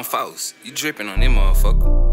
damn false. You dripping on them motherfucker.